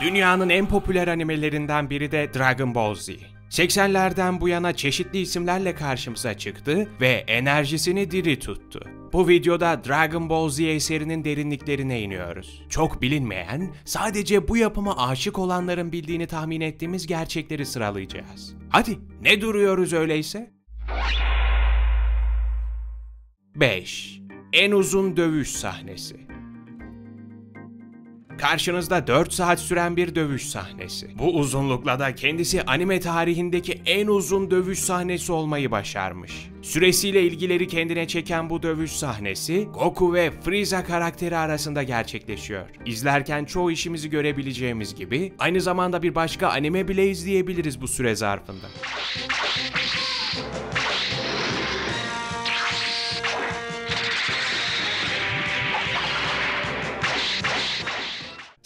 Dünyanın en popüler animelerinden biri de Dragon Ball Z. 80'lerden bu yana çeşitli isimlerle karşımıza çıktı ve enerjisini diri tuttu. Bu videoda Dragon Ball Z eserinin derinliklerine iniyoruz. Çok bilinmeyen, sadece bu yapıma aşık olanların bildiğini tahmin ettiğimiz gerçekleri sıralayacağız. Hadi, ne duruyoruz öyleyse? 5. En uzun dövüş sahnesi. Karşınızda 4 saat süren bir dövüş sahnesi. Bu uzunlukla da kendisi anime tarihindeki en uzun dövüş sahnesi olmayı başarmış. Süresiyle ilgileri kendine çeken bu dövüş sahnesi Goku ve Frieza karakteri arasında gerçekleşiyor. İzlerken çoğu işimizi görebileceğimiz gibi aynı zamanda bir başka anime bile izleyebiliriz bu süre zarfında.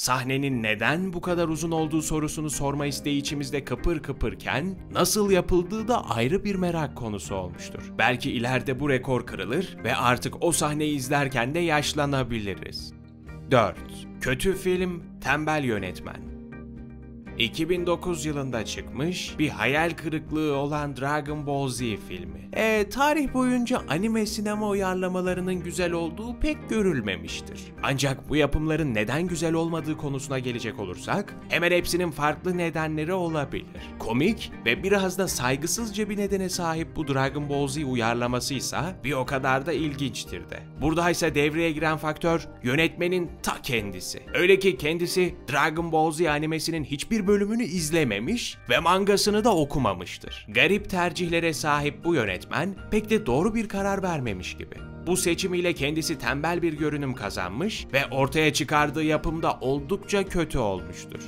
Sahnenin neden bu kadar uzun olduğu sorusunu sorma isteği içimizde kıpır kıpırken nasıl yapıldığı da ayrı bir merak konusu olmuştur. Belki ileride bu rekor kırılır ve artık o sahneyi izlerken de yaşlanabiliriz. 4. Kötü film, tembel yönetmen. 2009 yılında çıkmış bir hayal kırıklığı olan Dragon Ball Z filmi. E, tarih boyunca anime sinema uyarlamalarının güzel olduğu pek görülmemiştir. Ancak bu yapımların neden güzel olmadığı konusuna gelecek olursak, hemen hepsinin farklı nedenleri olabilir. Komik ve biraz da saygısızca bir nedene sahip bu Dragon Ball Z uyarlamasıysa bir o kadar da ilginçtir de. Burada ise devreye giren faktör yönetmenin ta kendisi. Öyle ki kendisi Dragon Ball Z animesinin hiçbir bölümünü izlememiş ve mangasını da okumamıştır. Garip tercihlere sahip bu yönetmen pek de doğru bir karar vermemiş gibi. Bu seçimiyle kendisi tembel bir görünüm kazanmış ve ortaya çıkardığı yapımda oldukça kötü olmuştur.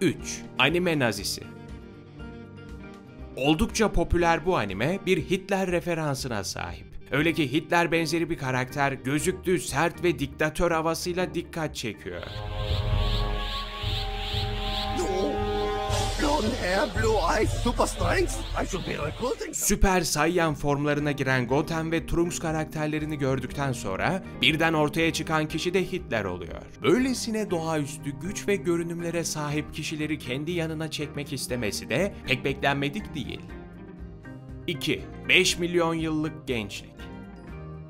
3. Anime nazisi Oldukça popüler bu anime bir Hitler referansına sahip. Öyle ki Hitler benzeri bir karakter gözüktüğü sert ve diktatör havasıyla dikkat çekiyor. Blonde hair, blue eyes, super strength. I should be recruiting. Süper Saiyan formlarına giren Goten ve Trunks karakterlerini gördükten sonra birden ortaya çıkan kişi de Hitler oluyor. Böylesine doğaüstü güç ve görünümlere sahip kişileri kendi yanına çekmek istemesi de pek beklenmedik değil. 2. 5 milyon yıllık gençlik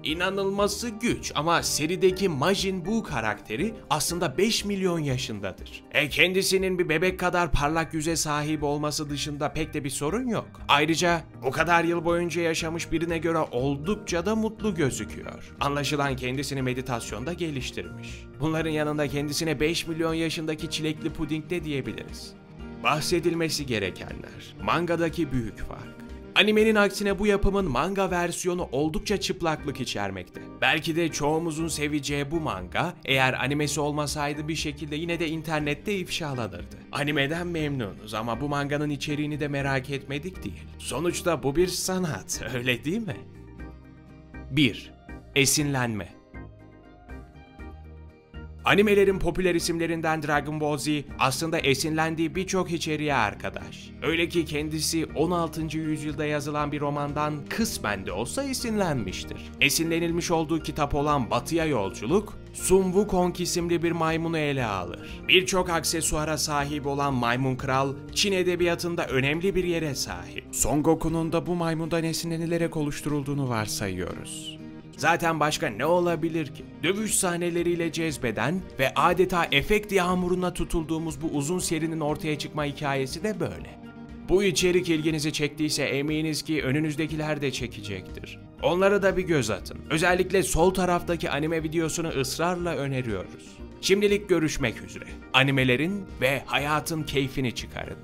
İnanılması güç ama serideki Majin Buu karakteri aslında 5 milyon yaşındadır. E kendisinin bir bebek kadar parlak yüze sahip olması dışında pek de bir sorun yok. Ayrıca bu kadar yıl boyunca yaşamış birine göre oldukça da mutlu gözüküyor. Anlaşılan kendisini meditasyonda geliştirmiş. Bunların yanında kendisine 5 milyon yaşındaki çilekli puding de diyebiliriz. Bahsedilmesi gerekenler. Mangadaki büyük fark. Animenin aksine bu yapımın manga versiyonu oldukça çıplaklık içermekte. Belki de çoğumuzun seveceği bu manga eğer animesi olmasaydı bir şekilde yine de internette ifşalanırdı. Animeden memnunuz ama bu manganın içeriğini de merak etmedik değil. Sonuçta bu bir sanat, öyle değil mi? 1. Esinlenme Animelerin popüler isimlerinden Dragon Ball Z aslında esinlendiği birçok içeriğe arkadaş. Öyle ki kendisi 16. yüzyılda yazılan bir romandan kısmen de olsa esinlenmiştir. Esinlenilmiş olduğu kitap olan Batıya Yolculuk, Sun Wukong isimli bir maymunu ele alır. Birçok aksesuara sahip olan Maymun Kral, Çin edebiyatında önemli bir yere sahip. Son Goku'nun da bu maymundan esinlenilerek oluşturulduğunu varsayıyoruz. Zaten başka ne olabilir ki? Dövüş sahneleriyle cezbeden ve adeta efekt yağmuruna tutulduğumuz bu uzun serinin ortaya çıkma hikayesi de böyle. Bu içerik ilginizi çektiyse eminiz ki önünüzdekiler de çekecektir. Onlara da bir göz atın. Özellikle sol taraftaki anime videosunu ısrarla öneriyoruz. Şimdilik görüşmek üzere. Animelerin ve hayatın keyfini çıkarın.